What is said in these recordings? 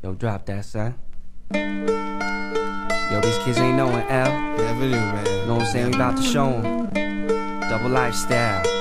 Yo, drop that, son. Yo, these kids ain't knowing L. Never knew, man. Know what I'm saying? We about to show them. Double lifestyle.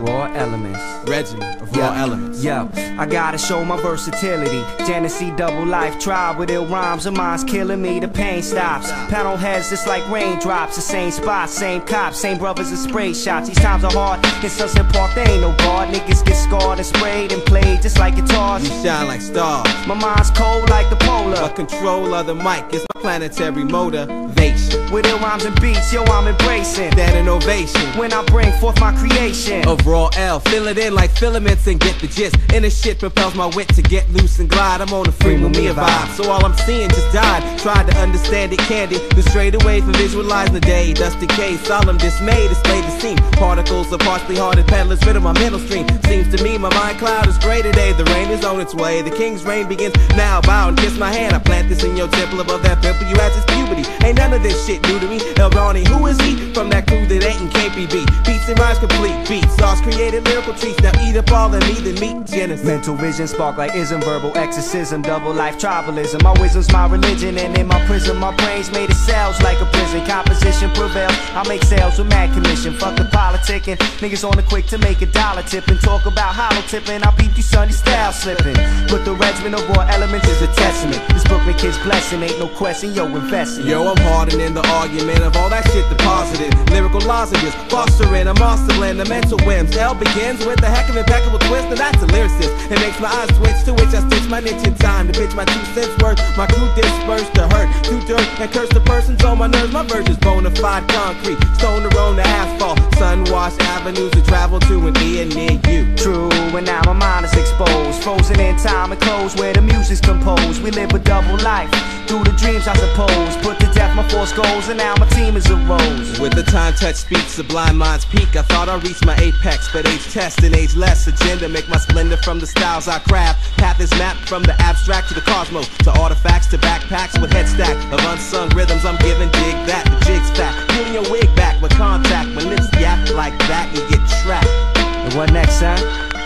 Raw, elements. Regiment of raw elements. Yo, I gotta show my versatility. Genesee double life tribe with ill rhymes of mine's killing me. The pain stops. Panel heads just like raindrops. The same spot, same cops, same brothers and spray shots. These times are hard. In Sunset Park, they ain't no guard. Niggas get scarred and sprayed and played just like guitars. We shine like stars. My mind's cold like the A polar. control of the mic is my planetary motivation. With ill rhymes and beats, yo, I'm embracing. that innovation. When I bring forth my creation. of raw L. Fill it in like filaments and get the gist. And this shit propels my wit to get loose and glide. I'm on a free Mumia vibe. So all I'm seeing just died. Tried to understand it candy. Then straight away from visualizing the day. Dust decay, solemn dismay displayed the scene. Particles of partially hearted peddlers rid of my mental stream. Seems to me my mind cloud is gray today. The rain is on its way. The king's reign begins now. Bow and kiss my hand. I plant this in your temple above that you had since puberty. Ain't none of this shit new to me. El Ronnie, who is he? From that crew that ain't in KPB. Beats and rhymes complete. Beats. Stars created lyrical treats. Now eat up all and me then meet Genesis. Mental vision spark like ism, verbal exorcism, double life tribalism. My wisdom's my religion, and in my prison, my brain's made of cells like a prison. Composition prevails. I make sales with mad commission. Fuck the politicking. Niggas on the quick to make a dollar tip and talk about hollow tipping. I beat you Sunday style slipping. But the regiment of raw elements is a testament. This Brooklyn kid's blessing, ain't no question. Yo. Yo, I'm hardening the argument of all that shit deposited. Lyrical lozenges, fostering a monster blend of mental whims. L begins with a heck of impeccable twist, and that's a lyricist. It makes my eyes twitch, to which I stitch my niche in time to pitch my two cents worth. My crew dispersed to hurt, to dirt, and curse the persons on my nerves. My verse is bona fide concrete, stone to roll to asphalt, sun washed avenues to travel to and be near you. True, and now my mind is exposed. Frozen in time and clothes where the music's composed. We live a double life through the dreams, I suppose. Put to death my force goals, and now my team is a rose. With the time touch speech, sublime minds peak. I thought I reached my apex, but age test and age less agenda make my splendor from the styles I craft. Path is mapped from the abstract to the cosmos, to artifacts to backpacks with head stack of unsung rhythms. I'm giving dig that the jig's back, Pulling your wig back with contact. When lips yap like that, you get trapped. And what next, son?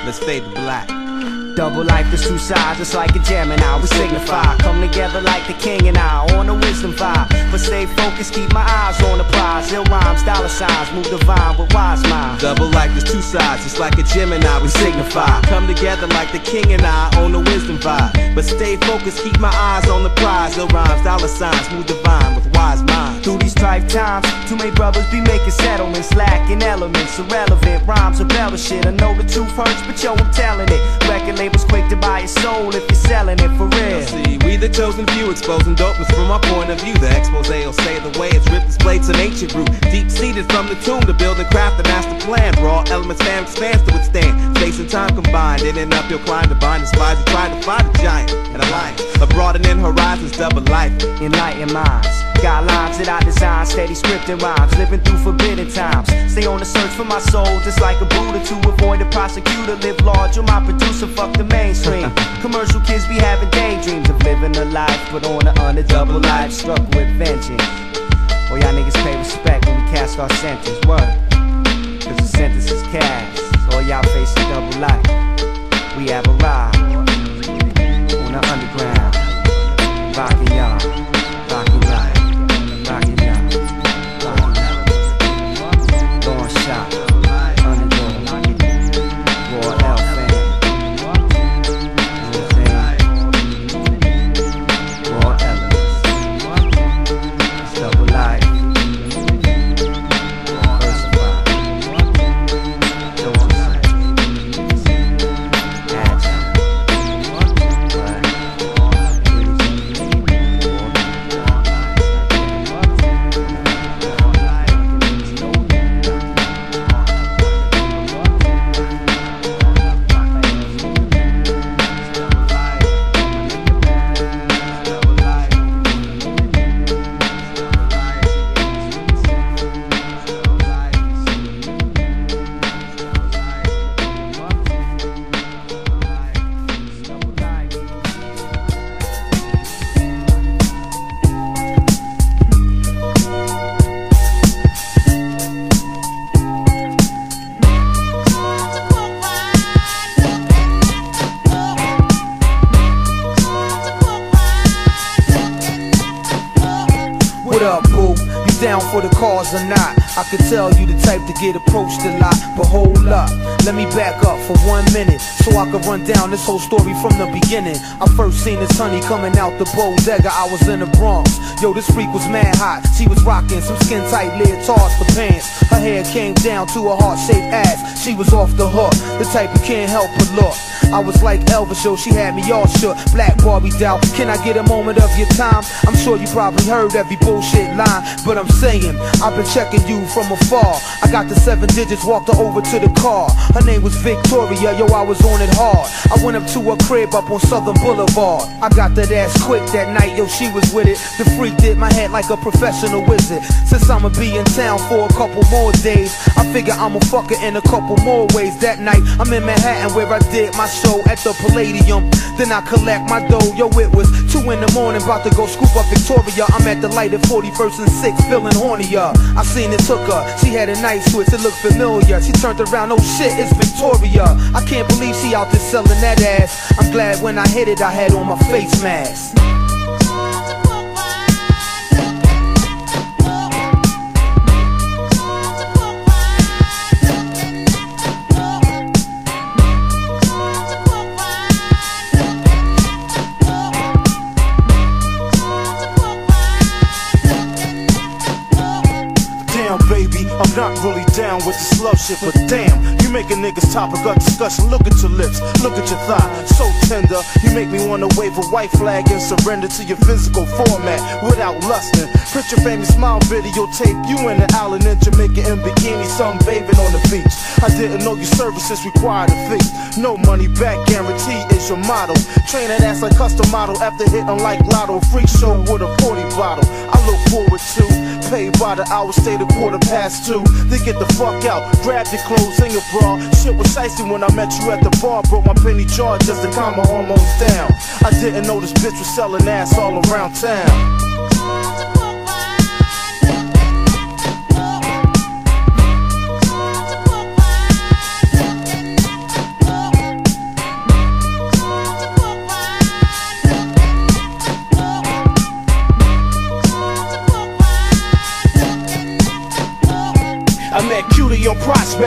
Let's fade to black. Double life, there's two sides, just like a Gemini. We signify, come together like the king and I on a wisdom vibe. But stay focused, keep my eyes on the prize. Ill rhymes, dollar signs, move the vine with wise minds. Double life there's two sides, just like a Gemini, we signify. Come together like the king and I on the wisdom vibe. But stay focused, keep my eyes on the prize. No rhymes, dollar signs, move the vine with wise minds. Through these strife times, too many brothers be making settlements, lacking elements, irrelevant rhymes, embellish shit. I know the truth hurts, but yo, I'm telling it. Record labels quick to buy your soul if you're selling it for real. See, we the chosen few exposing dopeness from our point of view. The expose will say the way it's ripped displayed some ancient root. Deep seated from the tomb to build and craft the master plan. Raw elements fan expands to withstand. Space and time combined. In an uphill climb to bind the spies who trying to find a giant and a lion. A broadening horizons, double life. Enlighten minds. Got lines that I design, steady scripting rhymes, living through forbidden times. Stay on the search for my soul, just like a Buddha to avoid the prosecutor. Live large, you're my producer, fuck the mainstream. Commercial kids be having daydreams of living a life, but on the under double life, struck with vengeance. Oh, y'all niggas pay respect when we cast our sentence, what? Cause the sentence is cast. All y'all facing double life. We have arrived on the underground. Rockin' y'all, back up for one minute so I could run down this whole story from the beginning. I first seen this honey coming out the bodega. I was in the Bronx. Yo, this freak was mad hot. She was rocking some skin tight leotards for pants. Her hair came down to her heart shaped ass. She was off the hook, the type you can't help but look. I was like Elvis, yo, she had me all shook. Black Barbie doll, can I get a moment of your time? I'm sure you probably heard every bullshit line, but I'm saying, I've been checking you from afar. I got the seven digits, walked her over to the car. Her name was Victoria, yo, I was on it hard. I went up to her crib up on Southern Boulevard. I got that ass quick that night, yo, she was with it. The freak did my head like a professional wizard. Since I'ma be in town for a couple more days, I figure I'ma fuck her in a couple more ways. That night, I'm in Manhattan where I did my at the Palladium. Then I collect my dough, yo, it was 2 in the morning, about to go scoop up Victoria. I'm at the light at 41st and 6th, feeling hornier. I seen it took her, she had a night switch, it looked familiar. She turned around, oh shit, it's Victoria. I can't believe she out there selling that ass. I'm glad when I hit it, I had on my face mask. Really down with this love shit, but damn, you make a nigga's topic of discussion. Look at your lips, look at your thigh, so tender. You make me wanna wave a white flag and surrender to your physical format without lusting. Picture famous smile videotape, you in the island in Jamaica in bikini, sunbathing on the beach. I didn't know your services required a fee. No money back guarantee is your motto. Train that ass like custom model after hitting like lotto. Freak show with a 40 bottle. I look forward to paid by the hour, stay the quarter past two. Then get the fuck out, grab your clothes and your bra. Shit was icy when I met you at the bar. Broke my penny jar just to calm my hormones down. I didn't know this bitch was selling ass all around town.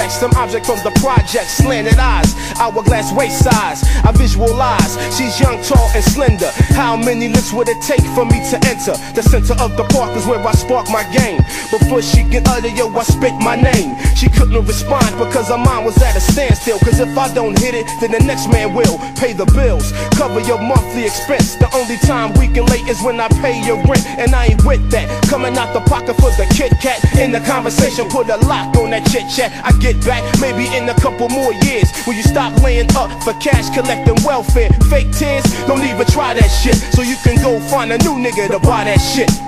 Some object from the project, slanted eyes, hourglass waist size. I visualize she's young, tall, and slender. How many lips would it take for me to enter? The center of the park is where I spark my game. Before she can utter, yo, I spit my name. She couldn't respond because her mind was at a standstill. Cause if I don't hit it, then the next man will pay the bills, cover your monthly expense. The only time we can late is when I pay your rent, and I ain't with that. Coming out the pocket for the Kit Kat in the conversation, put a lock on that chit chat. I get back maybe in a couple more years Will you stop laying up for cash, collecting welfare. Fake tears, don't even try that shit. So you can go find a new nigga to buy that shit.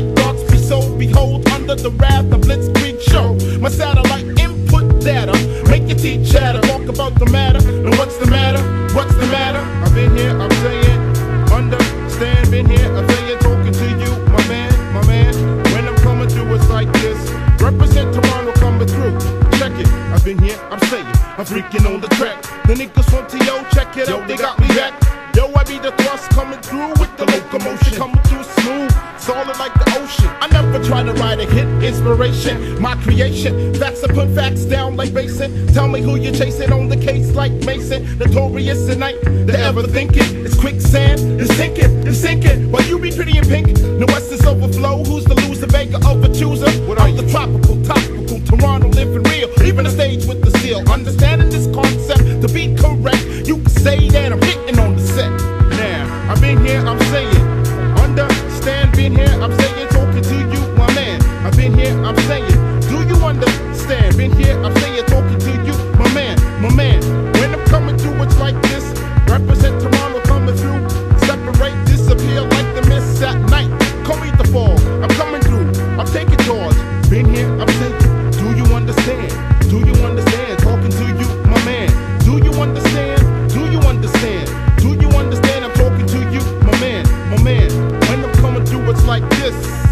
Like thoughts. Be so behold under the wrath of Blitzkrieg show. My like this.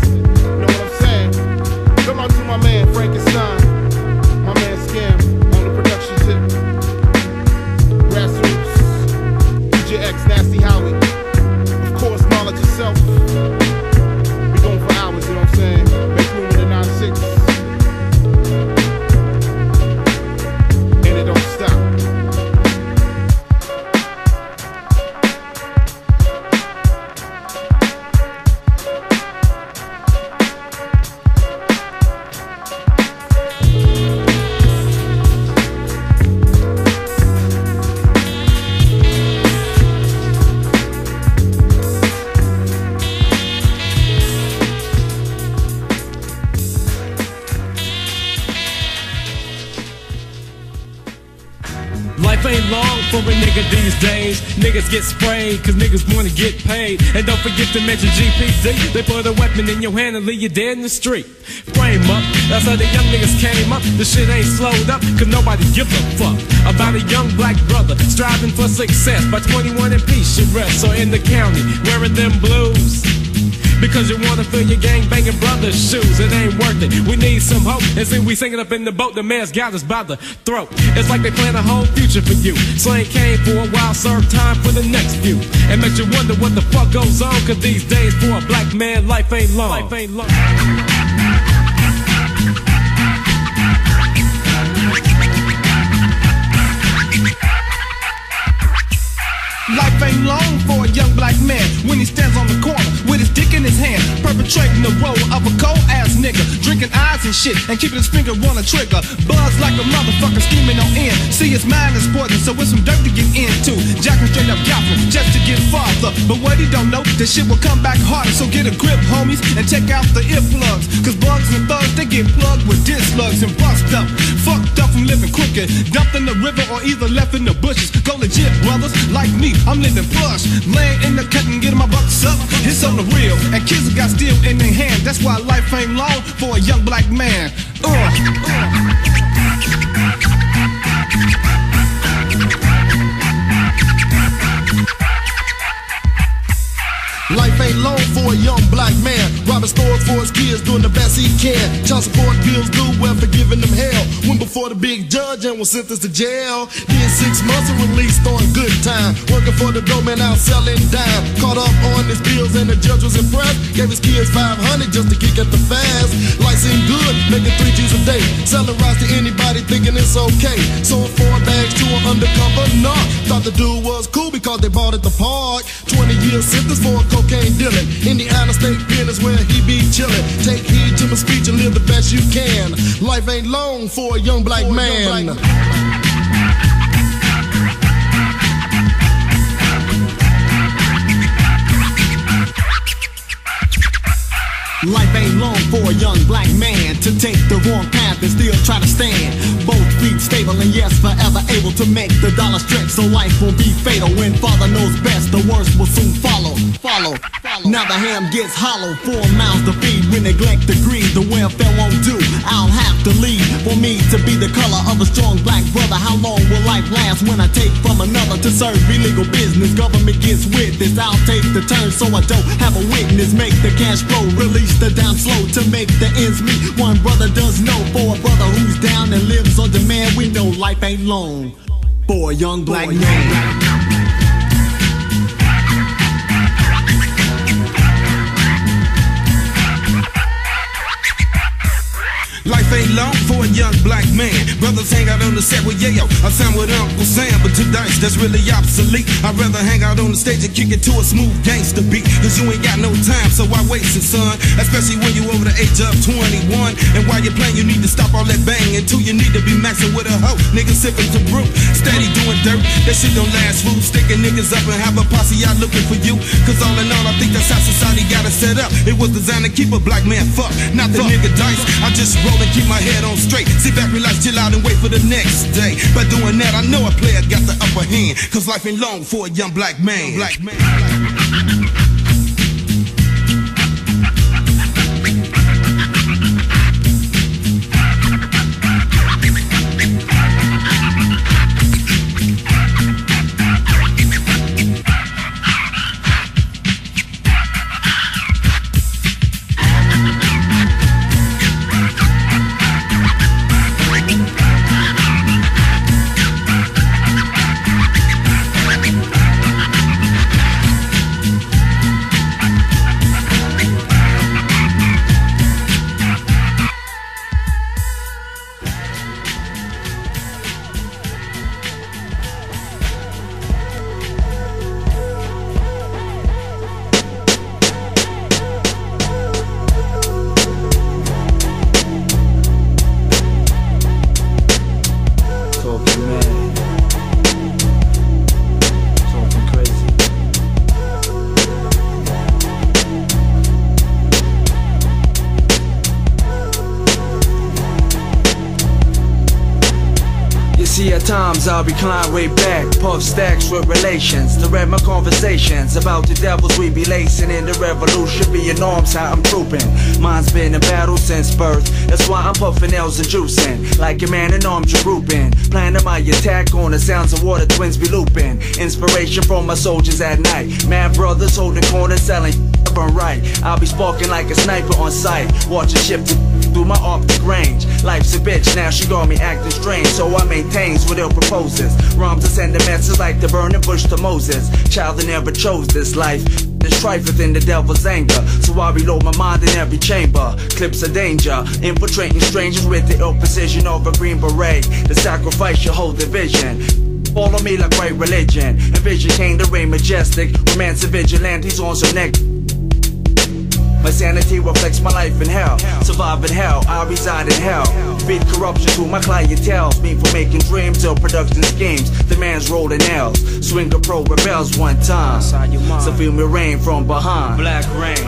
To mention. They put a weapon in your hand and leave you dead in the street. Frame up, that's how the young niggas came up. The shit ain't slowed up cause nobody gives a fuck about a young black brother striving for success. By 21 in peace, you rest. Or in the county, wearing them blues. Because you wanna fill your gang banging brother's shoes, it ain't worth it. We need some hope. And see, we singing up in the boat, the man's got us by the throat. It's like they plan a whole future for you. So ain't came for a while, serve time for the next few. And makes you wonder what the fuck goes on, cause these days for a black man, life ain't long. Life ain't long. Life ain't long for a young black man when he stands on the corner with his dick in his hand, perpetrating the role of a cold ass nigga, drinking eyes and shit, and keeping his finger on the trigger. Buzz like a motherfucker scheming on end. See, his mind is poison, so it's some dirt to get into. Jacking straight up gospel just to get farther. But what he don't know, this shit will come back harder. So get a grip, homies, and check out the earplugs. Cause bugs and thugs, they get plugged with disc slugs and bust up. Fucked up from living crooked, dumped in the river or either left in the bushes. Go legit, brothers, like me, I'm living plush. Laying in the cut and getting my bucks up. It's on the real, and kids got steel in their hand. That's why life ain't long for a young black man. Uh. Life ain't long for a young black man. Robbing stores for his kids, doing the best he can. Child support bills due, welfare giving them hell. Went before the big judge and was sentenced to jail. Did six months and released on good time. Working for the doorman out selling dime. Caught up on his bills and the judge was impressed. Gave his kids 500 just to kick at the fast. Life seemed good, making three G's a day. Selling rice to anybody thinking it's okay. Sold four bags to an undercover narc. Thought the dude was cool because they bought at the park. 20 years sentence for a cocaine dealing. Indiana State Pen is where he be chilling. Take heed to my speech and live the best you can. Life ain't long for a young black man. Life ain't long for a young black man to take the wrong path and still try to stand. Both feet stable and yes, forever able to make the dollar stretch so life won't be fatal. When father knows best, the worst will soon follow. Follow. follow. Now the ham gets hollow, four mouths to feed. When neglect the greed, the welfare won't do. I'll have to leave for me to be the color of a strong black brother. How long will life last when I take from another to serve illegal business? Government gets with this. I'll take the turn so I don't have a witness. Make the cash flow, release the down slow to make the ends meet. One brother does know for a brother who's down and lives on demand. We know life ain't long for a young black man. Life ain't long for a young black man. Brothers hang out on the set with Yayo. I sound with Uncle Sam, but to dice, that's really obsolete. I'd rather hang out on the stage and kick it to a smooth gangster beat. Cause you ain't got no time, so why waste it, son? Especially when you over the age of 21. And while you're playing, you need to stop all that banging. Too, you need to be maxing with a hoe. Niggas sipping to brew, steady doing dirt. That shit don't last, fool. Sticking niggas up and have a posse out looking for you. Cause all in all, I think that's how set up. It was designed to keep a black man fucked, not the nigga dice. I just roll and keep my head on straight. Sit back, relax, chill out, and wait for the next day. By doing that, I know a player got the upper hand. Cause life ain't long for a young black man. Black man. Talking at I'll recline way back, puff stacks with relations to read my conversations about the devils we be lacing in the revolution. be Being norms how I'm trooping. Mine's been in battle since birth. That's why I'm puffing L's and juicing like a man in arms drooping. Planning my attack on the sounds of water twins be looping. Inspiration from my soldiers at night. Mad brothers holding corners selling right. I'll be sparking like a sniper on sight. Watching ship to through my optic range. Life's a bitch, now she got me acting strange. So I maintains what ill proposes. Rhymes to send a message like the burning bush to Moses. Child that never chose this life. There's strife within the devil's anger. So I reload my mind in every chamber. Clips of danger, infiltrating strangers with the ill precision of a green beret. The sacrifice your whole division. Follow me like right religion. Envision king the reign majestic. Romance of vigilantes on some neck. My sanity reflects my life in hell. Survive in hell, I reside in hell. Feed corruption to my clientele. Me for making dreams till production schemes. The man's rolling nails. Swinger pro rebels one time. So feel me rain from behind. Black rain.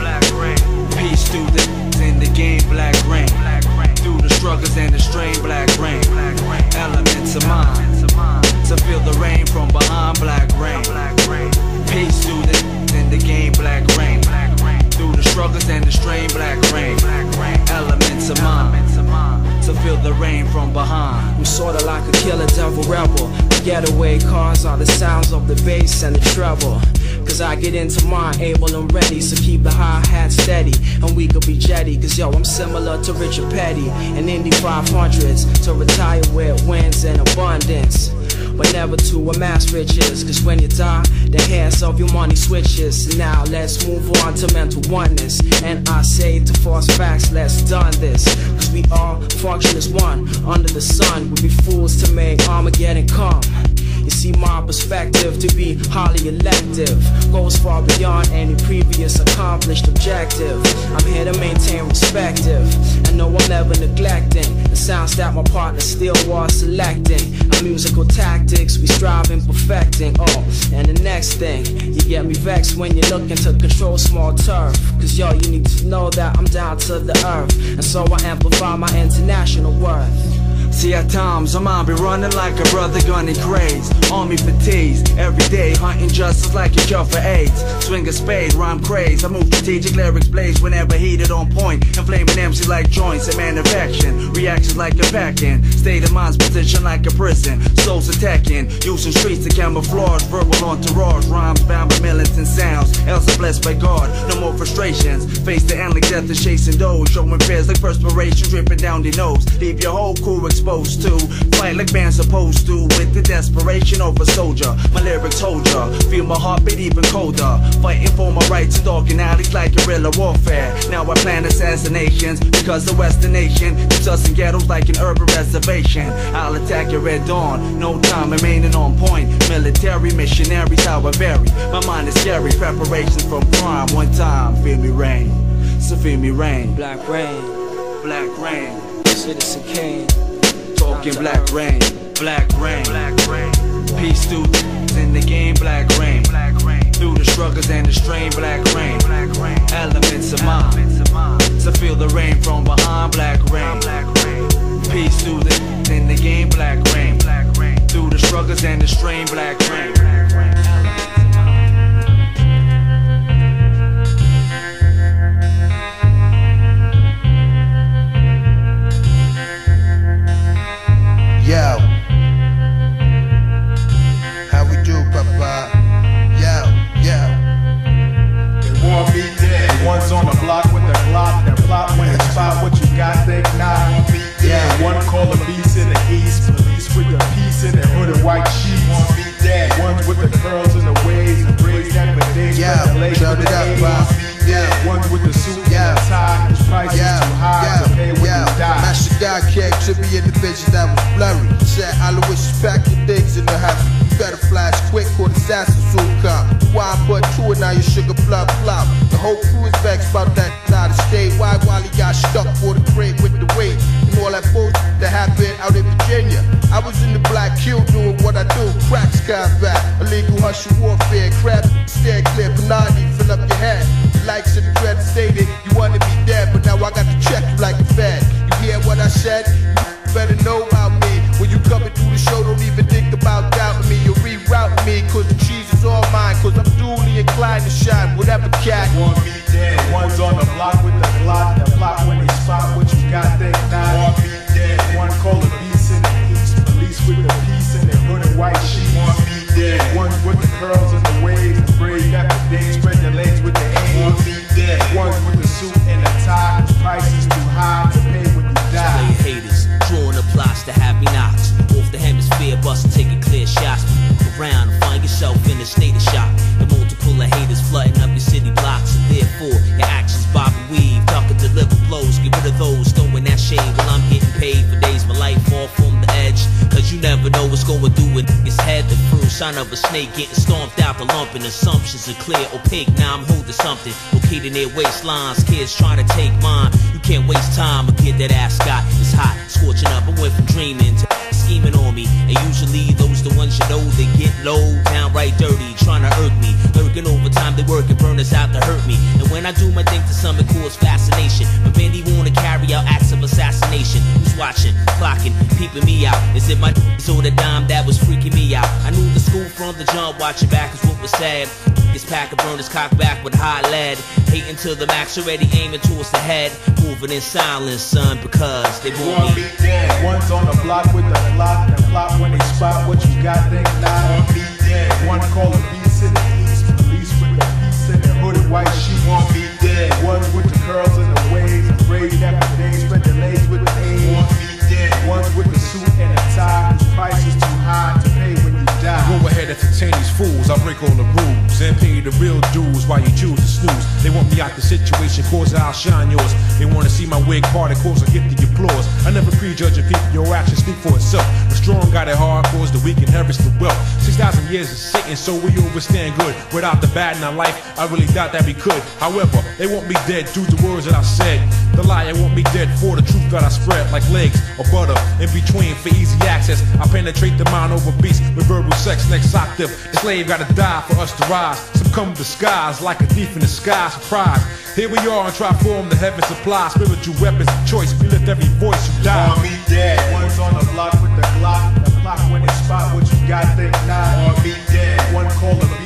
Peace to the in the game. Black rain. Through the struggles and the strain. Black rain. Elements of mine. So feel the rain from behind. Black rain. Peace to the in the game. Black rain. Through the struggles and the strain, black rain. Elements of mine. to feel the rain from behind. I'm sorta like a killer devil rebel. The getaway cars are the sounds of the bass and the treble. Cause I get into mine able and ready, so keep the hi hat steady. And we could be jetty, cause yo, I'm similar to Richard Petty and Indy 500s. To retire with wins in abundance. But never to amass riches, cause when you die, the hands of your money switches. Now let's move on to mental oneness. And I say to false facts, let's done this. Cause we all function as one under the sun. We'd be fools to make Armageddon come. See my perspective to be highly elective Goes far beyond any previous accomplished objective I'm here to maintain perspective I know I'm never neglecting And sounds that my partner still was selecting. Our musical tactics, we strive in perfecting. Oh, and the next thing, you get me vexed when you're looking to control small turf. Cause yo, you need to know that I'm down to the earth. And so I amplify my international worth. See at times I mind be running like a brother gunning craze. Army fatigues, every day hunting justice like a cure for AIDS. Swing a spade, rhyme craze, I move strategic lyrics blaze whenever heated on point. Inflaming MC like joints and man of action Reactions like a packing, state of mind's position like a prison. Souls attacking, using streets to camouflage Verbal entourage, rhymes bound by militant sounds. Else I'm blessed by God, no more frustrations. Face the end like death is chasing those Showing fears like perspiration dripping down the nose. Leave your whole crew exposed to. Fight like man's supposed to. With the desperation of a soldier. My lyrics hold ya. Feel my heartbeat even colder. Fighting for my rights in darkened alleys like guerrilla warfare. Now I plan assassinations Because the western nation Keeps us in ghettos like an urban reservation. I'll attack your red dawn. No time remaining on point. Military missionaries how I vary. My mind is scary. Preparations from crime. One time feel me rain. So feel me rain. Black rain. Black rain. Citizen Kane Talking black rain, black rain, black rain. Peace through in the game, black rain. Through the struggles and the strain, black rain. Elements of mine, to feel the rain from behind, black rain. Peace through the in the game, black rain. Through the struggles and the strain, black rain. Yeah. One call the beast in the east. Police with the peace in the hood and white sheets. Want me dead. One's with the curls and the waves and braids that but they Yo, spread the lace turn with it the up, A's. Yeah. One's with the suit Yeah. and the tie. His price is too high to pay yeah, when yeah. you die. Master God came to me in the vision that was blurry. Said, Aloysius, pack your things in the house. You better flash quick or the assassin soon come. Why I put two and now your sugar plop plop. The whole crew is vexed about that out of state. Why Wally got stuck for the crate with that bullshit that happened out in Virginia. I was in the black queue doing what I do. Cracks combat, illegal hustle warfare, crap, stand clear, Panani, fill up your head. The likes of the dread stated you wanna be dead, but now I got to check you like a fed. You hear what I said? You better know about me. When you coming through the show, don't even think about doubting me. You'll reroute me, cause the cheese is all mine. Cause I'm duly inclined to shine, whatever cat. Want me dead. One's on the block with the Glock. That block One's with the going through in his head. The first sign of a snake getting stomped out the lump, and assumptions are clear, opaque. Now I'm holding something located near waistlines. Kids trying to take mine. You can't waste time or get that ass got. It's hot, scorching up. I went from dreaming to scheming on me. And usually those the ones you know they get low, downright dirty, trying to irk me. Lurking over time, they work and burn us out to hurt me. And when I do my thing to some, it cause fascination. But many watching, clocking, peeping me out? Is it my or the dime that was freaking me out? I knew the school from the jump, watching back is what was said. This pack of burners cocked back with hot lead. Hating to the max, already aiming towards the head. Moving in silence, son, because they want me. dead. One's on the block with the Glock. That block when they spot what you got, they not. Want me dead. One call the beast in the east. Police with the peace in their hood and white sheets. Want me dead. One's with the curls and the waves and braids that One's with the suit and the tie. Whose price ahead and entertain these fools. I'll break all the rules and pay the real dues while you choose to snooze. They want me out the situation, cause I'll shine yours. They wanna see my wig parted, cause I get the applause. I never prejudge prejudging people, your actions speak for itself. The strong got it hard, cause the weak inherits the wealth. 6,000 years of Satan, so we overstand good. Without the bad in our life, I really doubt that we could. However, they won't be dead due to words that I said. The liar won't be dead for the truth that I spread, like legs or butter in between for easy access. I penetrate the mind over beast with verbal sex next octave. The slave gotta die for us to rise. Come disguised like a thief in the sky, surprise. Here we are and try form the heaven supply. Spiritual weapons of choice, we lift every voice you die. On me dead, one's on the block with the Glock. The block when it spot what you got, think not. On me dead, one call the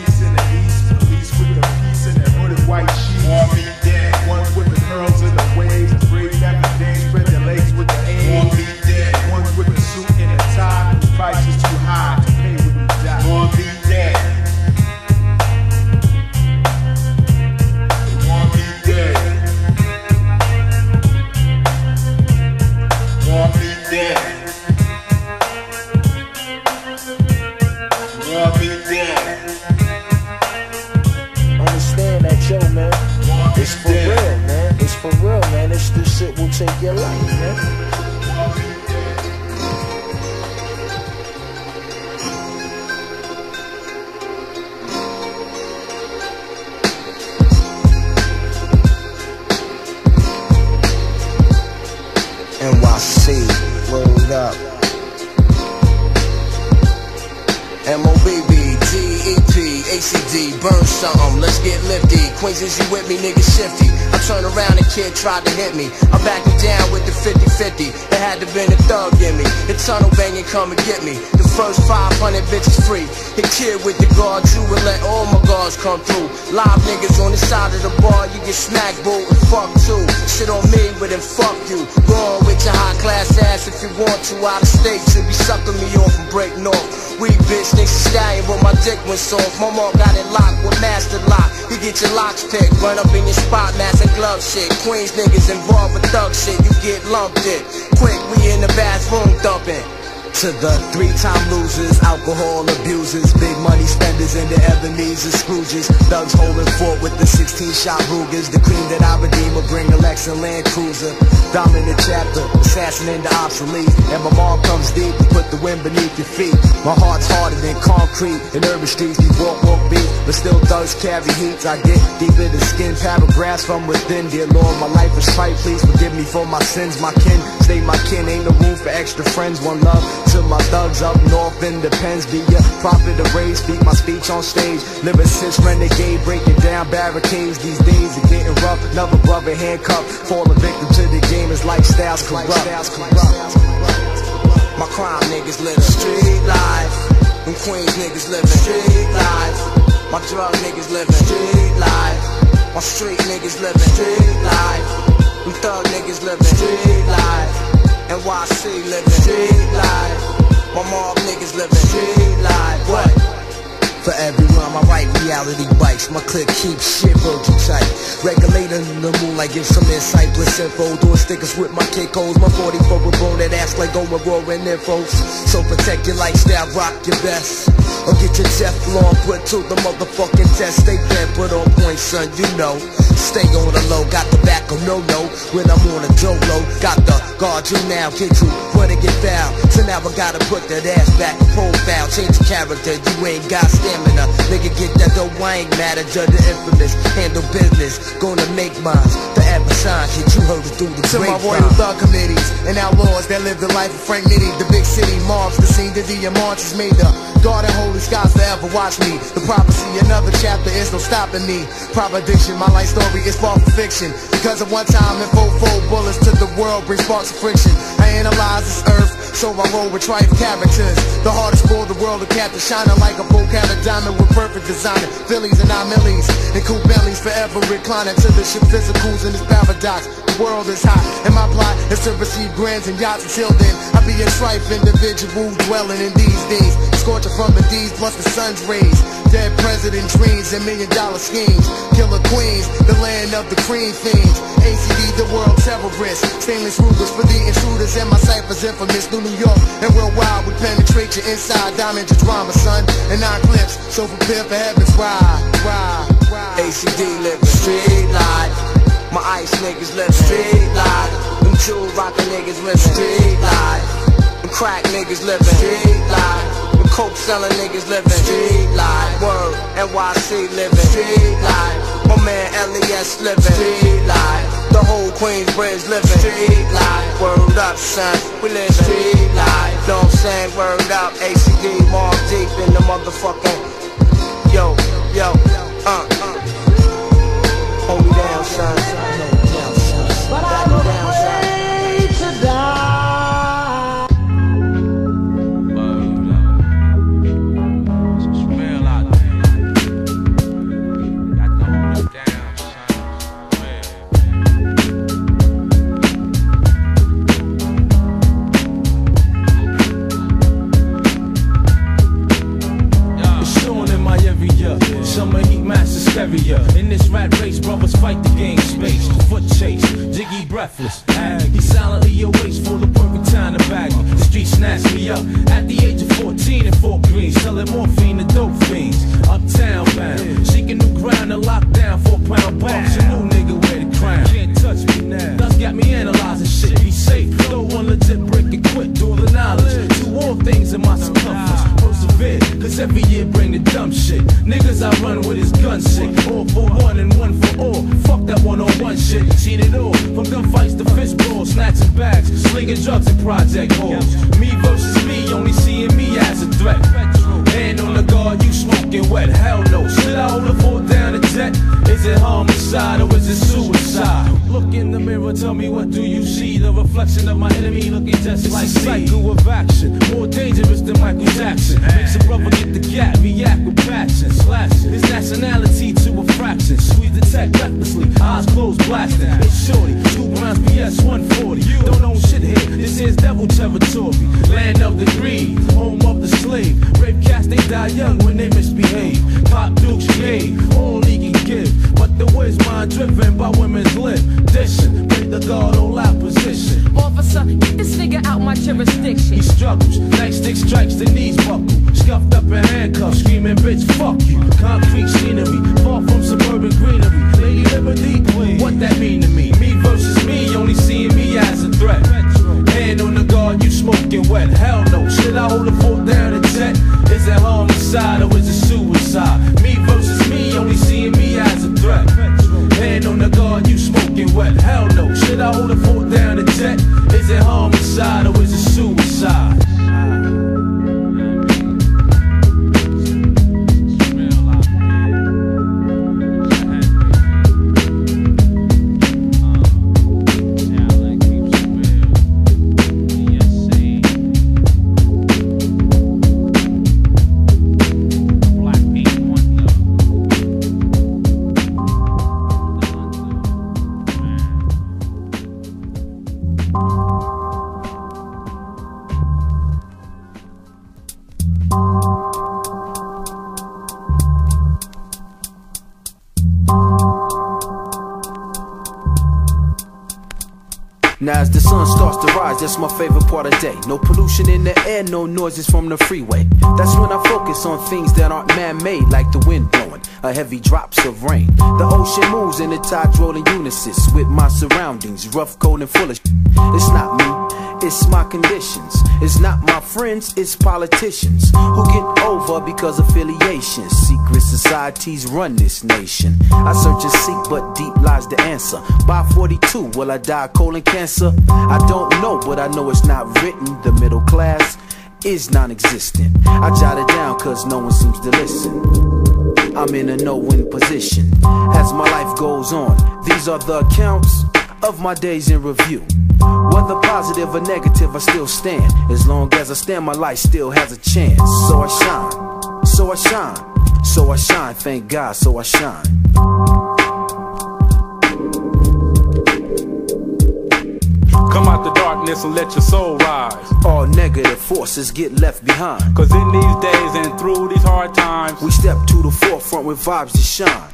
tried to hit me. I back him down with the 50-50. It had to been a thug in me. The tunnel banging come and get me. The first 500 bitches free. The kid with the guard, you would let all my guards come through. Live niggas on the side of the bar, you get smacked, boo, and fuck too. Shit on me, but then fuck you. Wrong with your high class ass if you want to. Out of state, should be sucking me off and breaking off. We bitch, niggas stallion when my dick went soft. My mom got it locked with. You get your locks picked, run up in your spot, mask and glove shit. Queens niggas involved with thug shit, you get lumped in. Quick, we in the bathroom dumping. To the three-time losers, alcohol abusers, big money spenders, and the Ebenezer Scrooges. Thugs holding fort with the 16-shot Rugers. The cream that I redeem will bring Alexa Land Cruiser. Dominant chapter, assassin in the obsolete. And my mom comes deep put the wind beneath your feet. My heart's harder than concrete. In urban streets, we walk, walk, beat. But still thugs carry heats. I get deeper than skin paragraphs from within. Dear Lord, my life is trite. Please forgive me for my sins. My kin, stay my kin. Ain't no room for extra friends. One love to my thugs up north in the pens. Be a prophet of rage. Speak my speech on stage. Living since renegade, breaking down barricades. These days are getting rough. Another brother handcuffed. Falling victim to the game. His lifestyle's corrupt. My crime niggas living street life. Them Queens niggas living street life. My drug niggas living street life. My street niggas living street life. Them thug niggas living street life. NYC living street life. My mob niggas living street life. What? For every rhyme I write, reality bites. My clip keeps shit virgin tight. Regulator in the moonlight gives some insight. Bliss info, doing stickers with my kick holes. My 40 for a bro that acts like going roaring info. So protect your lifestyle, rock your best. Or get your Teflon put to the motherfucking test. Stay bent, put on point, son, you know. Stay on the low, got the back of no no. When I'm on a dolo, got the guard you now, get you wanna get foul. So now I gotta put that ass back profile. Change the character, you ain't got stamina. Nigga, get that dough, I ain't mad at you, the infamous. Handle business, gonna make mines. The sign, kid, you heard it through the To my royal thug committees and outlaws that live the life of Frank Nitti. The big city mobs, the scene that the march is made up. God and holy skies forever watch me. The prophecy, another chapter is no stopping me. Proper addiction, my life story is far from fiction. Because of one time and four fold bullets to the world bring sparks of friction. I analyze this earth, so I roll with triumph characters. The hardest for the world to capture, shining like a full carat diamond with perfect design. Phillies and nine millies, and cool bellies forever reclining to the ship physicals in this paradox. World is hot, and my plot is to receive grands and yachts until then. I'll be a trife individual dwelling in these days. Scorching from the D's plus the sun's rays. Dead president dreams and million dollar schemes. Killer queens, the land of the cream fiends. ACD, the world terrorist. Stainless rulers for the intruders, and my ciphers infamous. New York and worldwide, we penetrate your inside. Diamond to drama, son. And nine clips, so prepare for heaven's ride. Ride, ride. ACD living street life. My ice niggas living street life. Them two rockin' niggas living street life. Them crack niggas living street life. The coke selling niggas living street life. Word, NYC living street life. My man LES living street life. The whole Queensbridge living street life. Word up, son, we live street life. Know what I'm saying? Word up, ACD, Mobb Deep in the motherfucking. Yo, yo, uh, me Should I hold a fort down a jet? Is it homicide or is it suicide? Look in the mirror, tell me what do you see? The reflection of my enemy looking just like a cycle of action. More dangerous than Michael Jackson. Makes a brother get the gap, react with passion. Slashing his nationality to a fraction. Squeeze the tech recklessly, eyes closed, blasting. It's shorty, two rounds PS 140. You don't own shit here, this is devil territory. Land of the greed, home of the slave. Rape cats, they die young when they misbehave. Pop dukes gay, all he can give. But the way's mind driven by women's lip. Dishing, break the guard on lap position. Officer, get this nigga out my jurisdiction. He struggles, nightstick strikes, the knees buckle. Scuffed up in handcuffs, screaming, bitch, fuck you. Concrete scenery, far from suburban greenery. Lady Liberty, what that mean to me? Me versus me, only seeing me as a threat. Hand on the guard, you smoking wet. Hell no, should I hold a fort down and jet? Is it homicide or is it suicide? Me versus me, only seeing me as a threat. Hand on the guard, you smoking wet. Hell no, should I hold a fort down and jet? Is it homicide or is it suicide? That's my favorite part of day. No pollution in the air, no noises from the freeway. That's when I focus on things that aren't man-made, like the wind blowing, a heavy drops of rain. The ocean moves and the tides roll in unison with my surroundings, rough, cold, and full of. It's not me, it's my conditions. It's not my friends, it's politicians who get over because affiliations. Secret societies run this nation. I search and seek, but deep lies the answer. By 42, will I die of colon cancer? I don't know, but I know it's not written. The middle class is non existent. I jot it down cause no one seems to listen. I'm in a no win position as my life goes on. These are the accounts of my days in review. Whether positive or negative, I still stand. As long as I stand, my life still has a chance. So I shine, so I shine, so I shine. Thank God, so I shine. Come out the darkness and let your soul rise. All negative forces get left behind. Cause in these days and through these hard times, we step to the forefront with vibes to shine.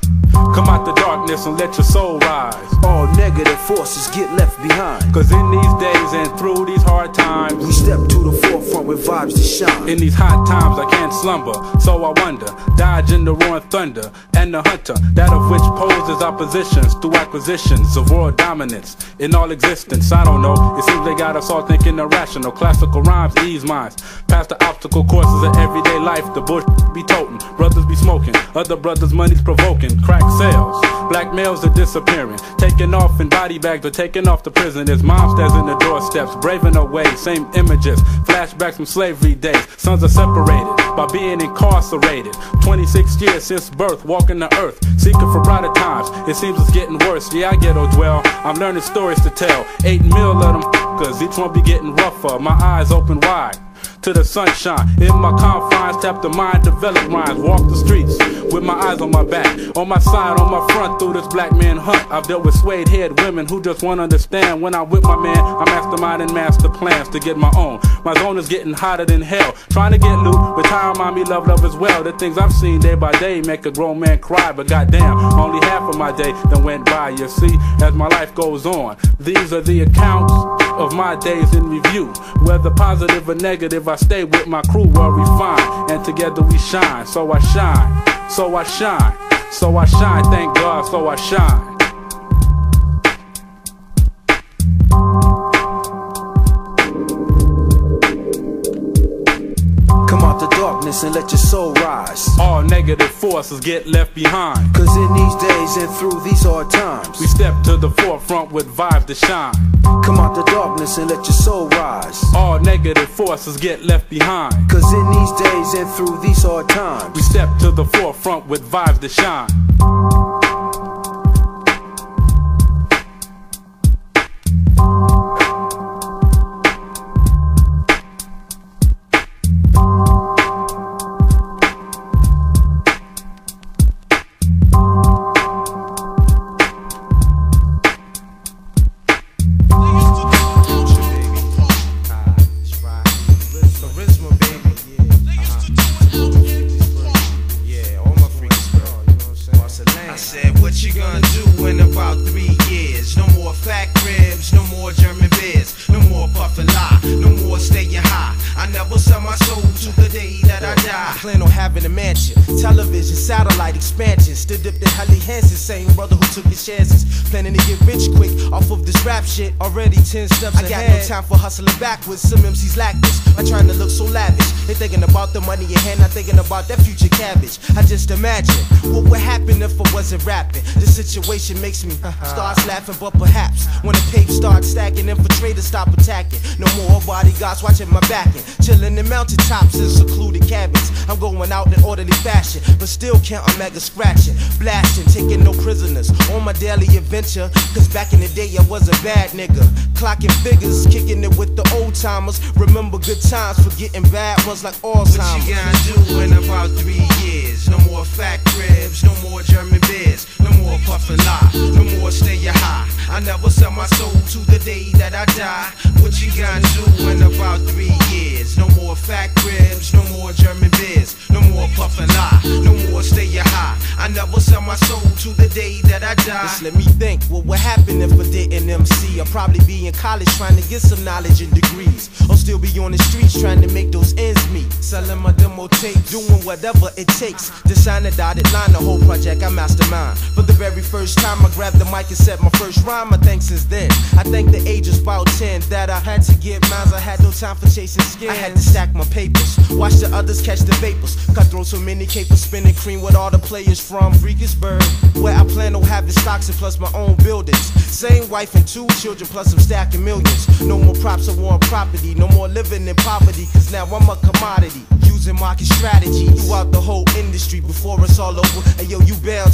Come out the darkness and let your soul rise. All negative forces get left behind. Cause in these days and through these hard times, we step to the forefront with vibes to shine. In these hot times, I can't slumber, so I wonder, dodging the roaring thunder and the hunter, that of which poses oppositions through acquisitions of world dominance in all existence. I don't know, it seems they got us all thinking irrational. Classical rhymes ease minds, past the obstacle courses of everyday life. The bush be toting, brothers be smoking, other brothers' money's provoking, crack sales. Black males are disappearing, taking off in body bags or taking off the prison. There's monsters in the doorsteps, braving away, same images, flashbacks from slavery days. Sons are separated by being incarcerated. 26 years since birth, walking the earth, seeking for brighter times. It seems it's getting worse. Yeah, I ghetto dwell. I'm learning stories to tell. Eight mil of them, cause each one be getting rougher. My eyes open wide to the sunshine. In my confines, tap the mind, develop rhymes, walk the streets with my eyes on my back. On my side, on my front, through this black man hunt. I've dealt with suede head women who just won't understand. When I'm with my man, I mastermind and master plans to get my own. My zone is getting hotter than hell. Trying to get loot, retire mommy, love, love as well. The things I've seen day by day make a grown man cry, but goddamn, only half of my day that went by. You see, as my life goes on, these are the accounts of my days in review. Whether positive or negative, I stay with my crew well refined, and together we shine. So I shine, so I shine, so I shine. Thank God, so I shine. Come out the darkness and let your soul rise. All negative forces get left behind. Cause in these days and through these hard times, we step to the forefront with vibes to shine. Come out the darkness and let your soul rise. All negative forces get left behind. Cause in these days and through these hard times, we step to the forefront with vibes to shine. Shit. Already 10 steps I got ahead. no time for hustling backwards. Some MCs lack this. I'm trying to look so lavish. They thinking about the money in hand, not thinking about that future cabbage. I just imagine what would happen if I wasn't rapping. The situation makes me uh-huh. start laughing, but perhaps when the paper starts stacking, infiltrators stop attacking. No more bodyguards watching my backing. Chilling in mountaintops in secluded cabins. I'm going out in orderly fashion, but still mega scratching, blasting, taking no prisoners on my daily adventure. Cause back in the day, I was a bad nigga. Clocking figures, kicking it with the old timers. Remember good times, forgetting bad ones like Alzheimer's. What you gonna do in about three years? No more fat cribs, no more German beers, no more puffin' lie, no more stay high. I never sell my soul to the day that I die. What you gonna do in about three years? No more fat cribs, no more German beers, no more puffin' lie, no more stay high. I never sell my soul to the day that I die. Just let me think, what would happen if I didn't MC? I'd probably be in college trying to get some knowledge and degrees. Or still be on the streets trying to make those ends meet. Selling my demo tape, doing whatever it takes to sign a dotted line. The whole project I mastermind. For the very first time I grabbed the mic and said my first rhyme, I think since then. I think the age was about 10 that I had to get mines. I had no time for chasing skins. I had to stack my papers, watch the others catch the vapors. Cut through so many capers, spinning cream with all the players from Freakersburg, where I plan on having stocks and plus my own buildings. Same wife and two children plus I'm stacking millions. No more props or war property, no more living in poverty, cause now I'm a commodity. Using market strategy throughout the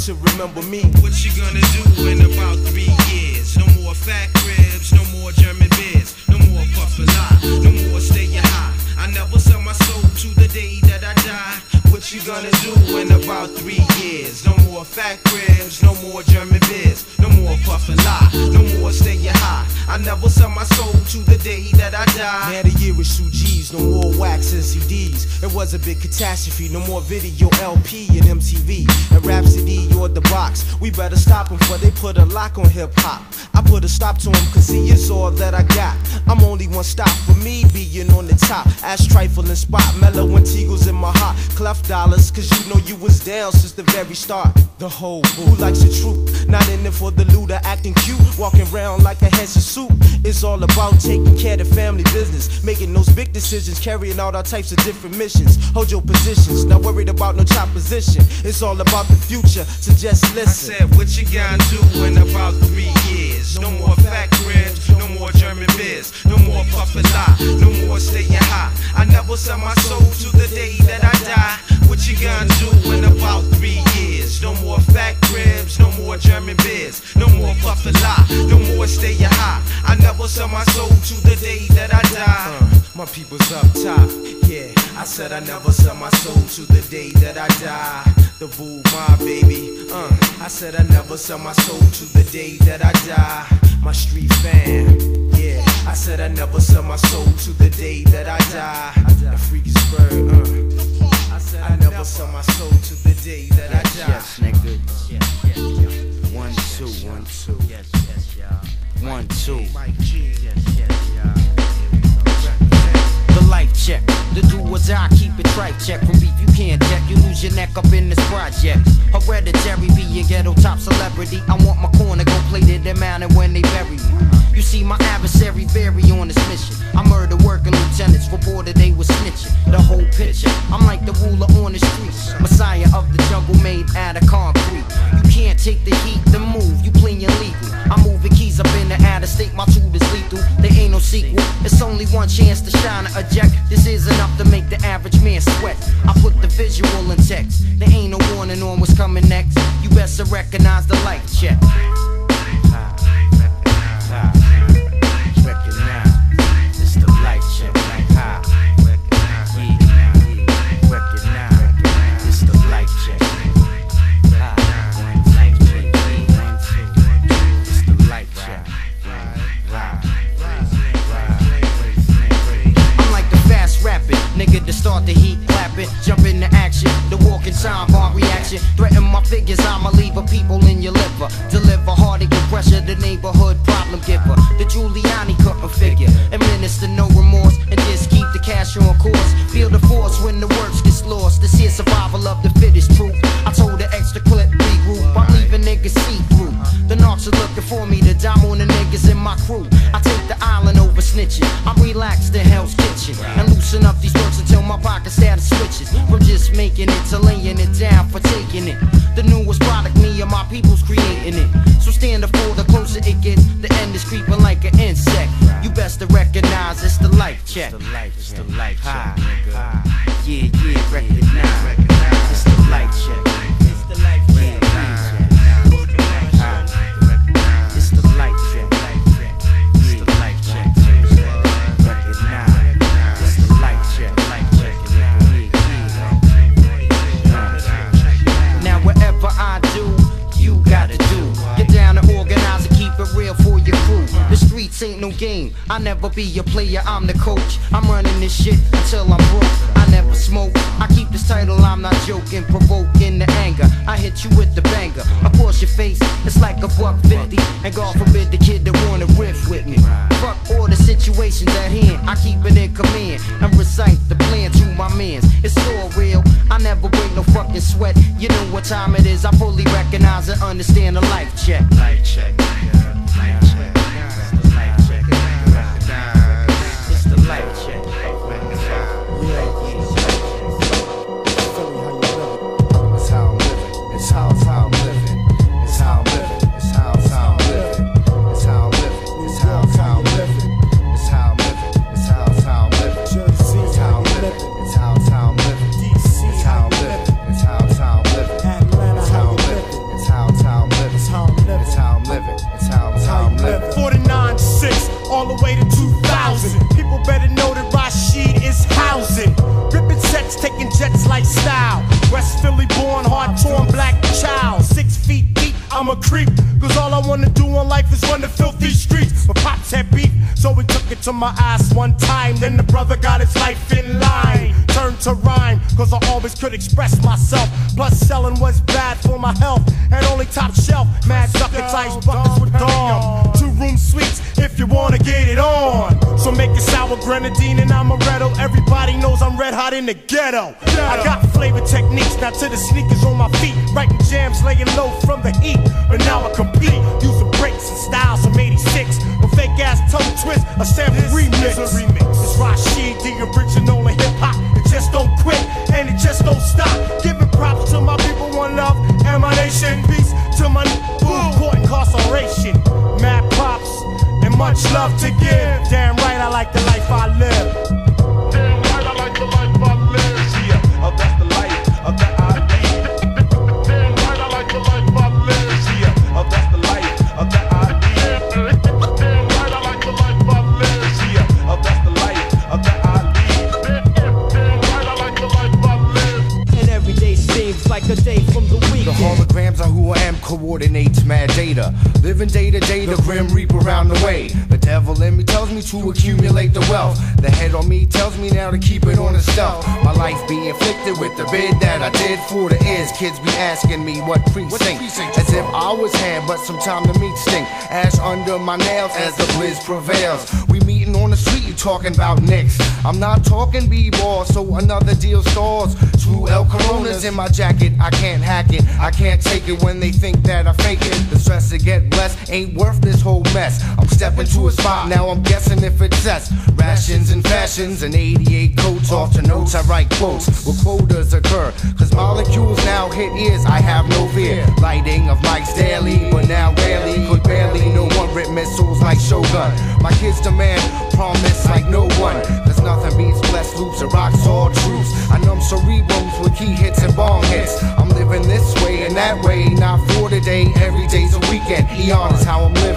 to remember me. What you gonna do in about three years? No more fat cribs, no more German beers, no more puffin' lie, no more stay high. I never sell my soul to the day that I die. What you gonna do in about three years? No more fat cribs, no more German beers, more puff and lie, no more stay high. I never sell my soul to the day that I die. Now the year is two G's, no more wax and CDs. It was a big catastrophe, no more video LP and MTV. And Rhapsody or the box. We better stop them before they put a lock on hip hop. I put a stop to them cause he is all that I got. I'm only one stop for me being on the top. Ash trifling spot, mellow and teagles in my heart. Cleft dollars, cause you know you was down since the very start. The whole Who likes the truth, not in it for the looter, acting cute, walking around like a of soup. It's all about taking care of family business, making those big decisions, carrying out all types of different missions. Hold your positions, not worried about no top position. It's all about the future, so just listen. I said, what you gonna do in about three years? No more fat cribs, no more German beers, no more puffin' lie, no more staying high. I never sell my soul to the day that I die. What you gonna do in about three years? No more fat cribs, no more German beers, no more puffin' lie, no more staying high. I never sell my soul to the day that I die. Uh, my people's up top, yeah. I said I never sell my soul to the day that I die. The boo, my baby. Uh, I said I never sell my soul to the day that I die. My street fam, yeah. I said I never sell my soul to the day that I die. The freaky bird, uh. I said I never sell my soul to the day that I die. Yes, nigga. One, two, one, two. One, two. The life check. The do or die, keep it right check. From beef you can't check, you lose your neck up in this project. Hereditary, be a ghetto top celebrity. I want my corner, go play to the mountain when they bury me. You see my adversary vary on this mission. I murder working lieutenants, reported they was snitching. The whole picture, I'm like the ruler on the streets. Messiah of the jungle made out of concrete. You can't take the heat, the move, you playing legal. I'm moving keys up in the outer state, my tube is lethal. There ain't no sequel, it's only one chance to shine or eject. This is enough to make the average man sweat. I put the visual in text. There ain't no warning on what's coming next. You best to recognize the life check. Time bomb reaction. Threaten my figures, I'ma leave a people in your liver. Deliver heartache and pressure, the neighborhood problem giver. The Giuliani couldn't figure, administer no remorse, and just keep the cash on course. Feel the force when the words gets lost. This here survival of the fittest truth. I told the extra clip regroup, I'm leaving niggas see through. The narcs are looking for me to dime on the niggas in my crew. I take the island over snitching. I'm relaxed in Hell's Kitchen and loosen up these words until my pockets started switches. From just making it to laying it for taking it. The newest product, me and my people's creating it. So stand up for the closer it gets. The end is creeping like an insect. You best to recognize it's the life check. It's the life, it's the life check, I never be a player, I'm the coach. I'm running this shit until I'm broke. I never smoke. I keep this title, I'm not joking. Provoking the anger. I hit you with the banger. I Across your face, it's like a buck fifty. And God forbid the kid that wanna riff with me. Fuck all the situations at hand. I keep it in command and recite the plan to my mans. It's all real. I never break no fucking sweat. You know what time it is. I fully recognize and understand the life check. Life check. It's to my ass one time. Then the brother got his life in line. Turned to rhyme, cause I always could express myself. Plus, selling was bad for my health. And only top shelf, mad ducats, ice buckets with Dom. Two room suites if you wanna get it on. So make it sour grenadine and amaretto. Everybody knows I'm red hot in the ghetto. I got flavor techniques, now to the sneakers on my feet. Writing jams, laying low from the heat. But now I compete, using breaks and styles from 86. Twist, a sample remix. It's Rasheed, the original in hip hop. To accumulate with the bid that I did for the ears. Kids be asking me what precinct. As if I was hand, but sometime the meat stink. Ash under my nails as the blizz prevails. We meeting on the street, you talking about nicks. I'm not talking b-ball, so another deal stalls. Two El Coronas in my jacket, I can't hack it. I can't take it when they think that I fake it. The stress to get blessed ain't worth this whole mess. I'm stepping to a spot, now I'm guessing if it's sets. Rations and fashions and 88 coats off to notes. I write quotes where quotas occur. Cause molecules now hit ears, I have no fear. Lighting of mics daily, but now rarely could barely no one rip missiles like Shogun. My kids demand promise like no one. Cause nothing beats blessed loops and rocks all truths. I numb cerebrums with key hits and bong hits. I'm living this way and that way, not for today. Every day's a weekend. Eon is how I'm living.